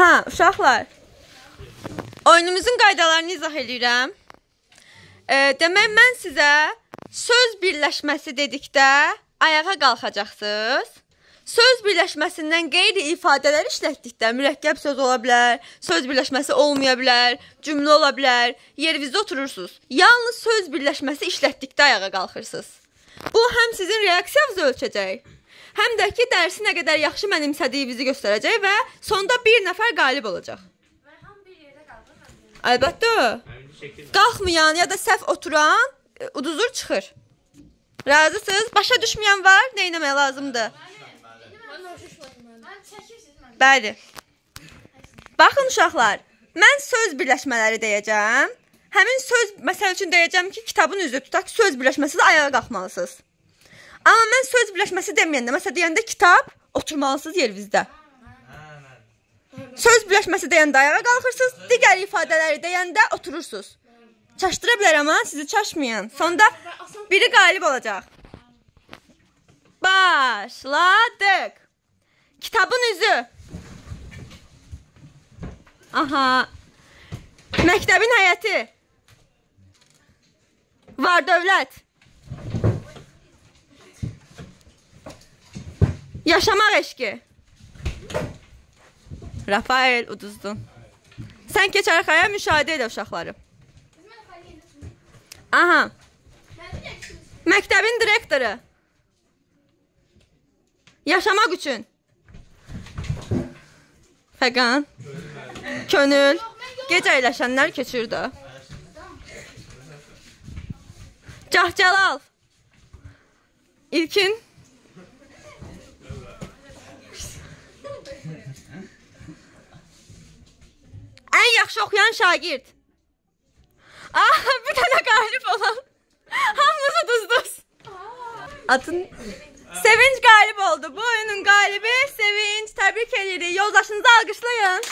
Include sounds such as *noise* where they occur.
Aha, uşaqlar. Oyunumuzun qaydalarını izah edirəm. E, demək mən sizə söz birləşməsi dedikdə ayağa qalxacaqsınız. Söz birləşməsindən qeyri ifadələr işlətdikdə mürəkkəb söz ola bilər, söz birləşməsi olmaya bilər, cümlə ola bilər. Yerinizdə oturursunuz. Yalnız söz birləşməsi işlətdikdə ayağa qalxırsınız. Bu həm sizin reaksiyanızı ölçəcək, həm də ki, dərsi nə qədər yaxşı mənimsədiyinizi göstərəcək və sonda bir nəfər qalib olacaq. Əlbəttə. Qalxmayan ya da səhv oturan e, uduzur çıxır. Razısınız? Başa düşməyən var? Nə etmək lazımdır? Bəli. Baxın uşaqlar, mən söz birləşmələri deyəcəm. Həmin söz məsəl üçün deyəcəm ki, kitabın üzü tutaq söz birləşməsində ayağa qalxmalısınız. Amma mən söz birləşməsi deməyəndə, məsələn deyəndə kitab, oturmalısınız yerinizdə. Söz birləşməsi deyəndə ayağa qalxırsınız, digər ifadələri deyəndə oturursunuz. Çaşdıra bilər amma sizi çaşmayın. Sonda biri qalib olacaq. Başladıq. Kitabın üzü. Aha. Məktəbin həyəti. Var dövlət. Yaşamaq eşqi. Rafael uduzdun. Sən keç arxaya müşahidə elə uşaqları. Aha. Məktəbin direktoru. Yaşamaq üçün. Fəqan. Könül. Gecə əyləşənlər keçir də. Cahcəlal. İlkin. Ən yaxşı oxuyan şagird. Ah, *laughs* bir dənə qalib olan. Hamınız uduzdunuz. Atın Sevinç qalib oldu. Bu oyunun qalibi Sevinç. Təbrik edirik. Yoldaşınızı alqışlayın.